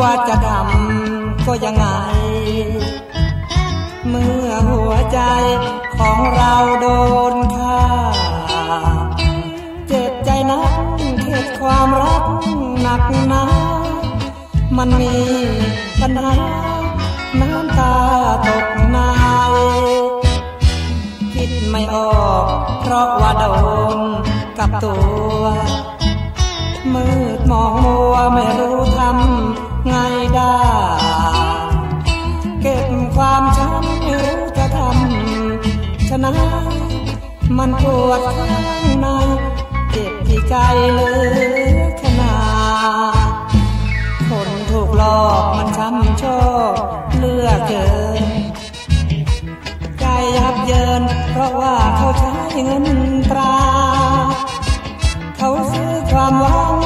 ว่าจะดำก็ยังไง เมื่อหัวใจของเราโดนฆ่า เจ็บใจนักเข็ดความรักหนักหนามันมีปัญหาน้ำตาตกในคิดไม่ออกเพราะว่าโดนกับตัวมืดมองมัวไม่รู้ นะ มันปวดข้างในเจ็บที่ใจเลือขนาดคนถูกหลอกมันช้ำชอบเลือกเกิน ใจยับเยิน เพราะว่าเขาใช้เงินตรา เขาซื้อความหวัง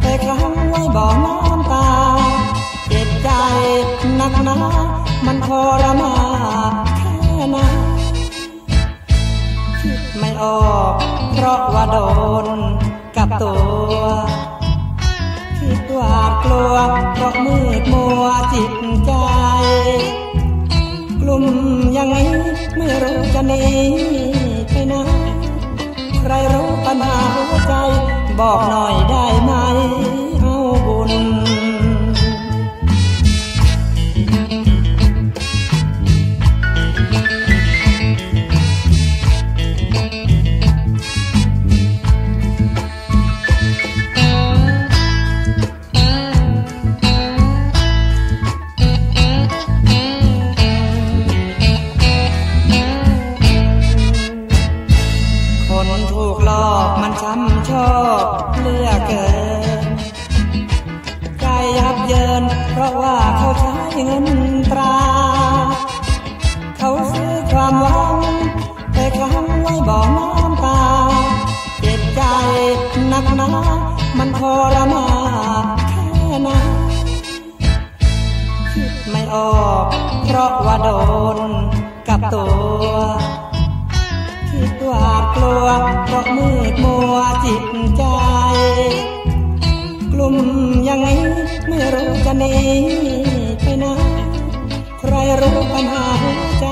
ไปครั้งไว้บ่อน้ำตา เจ็บใจหนักหนามันทรมาน อบเพราะว่าโดนกับตัว คิดหวาดกลัวเพราะมืดมัวจิตใจ กลุ่มยังไงไม่รู้จะหนีไปไหนใครรู้ปัญหาหัวใจ บอกหน่อยได้ไหม บเลือกเกินใจยับเยิน เพราะว่าเขาใช้เงินตรา เขาซื้อความหวังไปค้างไว้บ่อน้ำตาเจ็บใจหนักหนามันทรมานแค่หนคิดไม่ออก เพราะว่าโดนกับตัว คิดหวา กลัวเพราะมืดมัวจิตใจ กลุ่มยังไงไม่รู้จะหนีไปไหนใครรู้ปัญหาหัวใจ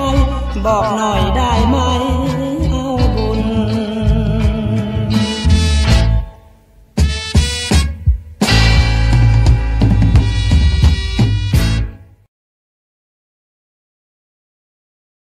บอกหน่อยได้ไหม